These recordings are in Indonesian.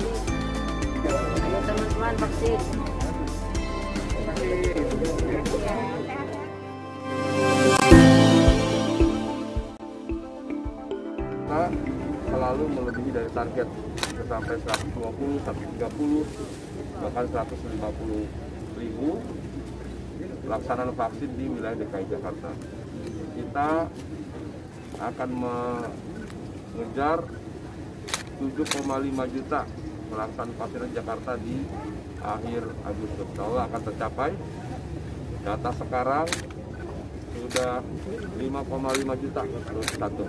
Ayo teman-teman vaksin. kita selalu melebihi dari target sampai 120, 130, bahkan 150 ribu pelaksanaan vaksin di wilayah DKI Jakarta. Kita akan mengejar 7,5 juta pelaksanaan vaksin Jakarta di akhir Agustus. Insya Allah akan tercapai. Data sekarang sudah 5,5 juta dosis satu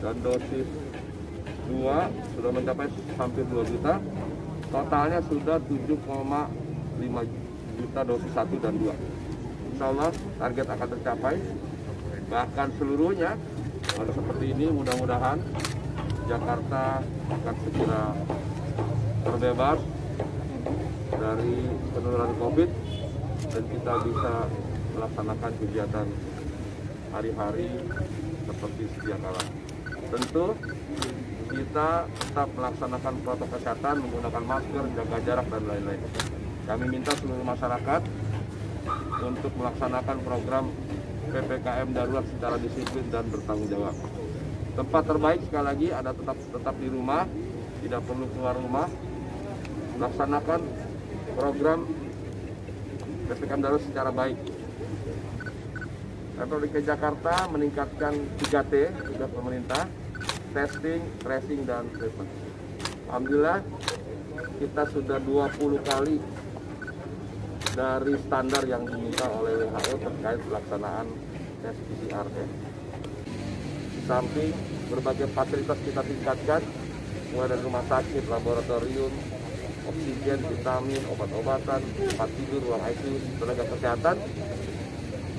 dan dosis 2 sudah mencapai hampir 2 juta totalnya sudah 7,5 juta dosis 1 dan 2 Insya Allah target akan tercapai bahkan seluruhnya kalau seperti ini mudah-mudahan Jakarta akan segera terbebas dari penularan COVID dan kita bisa melaksanakan kegiatan hari-hari seperti sedia kala. Tentu kita tetap melaksanakan protokol kesehatan menggunakan masker, jaga jarak dan lain-lain. Kami minta seluruh masyarakat untuk melaksanakan program PPKM darurat secara disiplin dan bertanggung jawab. Tempat terbaik sekali lagi ada tetap tetap di rumah, tidak perlu keluar rumah. Laksanakan program PPKM darurat secara baik. Pemprov DKI Jakarta meningkatkan 3T tugas pemerintah, testing, tracing, dan treatment. Alhamdulillah kita sudah 20 kali dari standar yang diminta oleh WHO terkait pelaksanaan tes PCR. Ya. Di samping berbagai fasilitas kita tingkatkan, mulai dari rumah sakit, laboratorium, oksigen, vitamin, obat-obatan, tempat tidur, ruang ICU, tenaga kesehatan,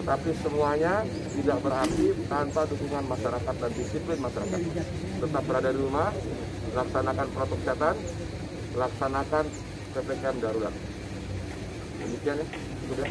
tapi semuanya tidak berarti tanpa dukungan masyarakat dan disiplin masyarakat. Tetap berada di rumah, laksanakan protokol kesehatan, laksanakan PPKM darurat. Demikian ya, sudah.